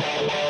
you.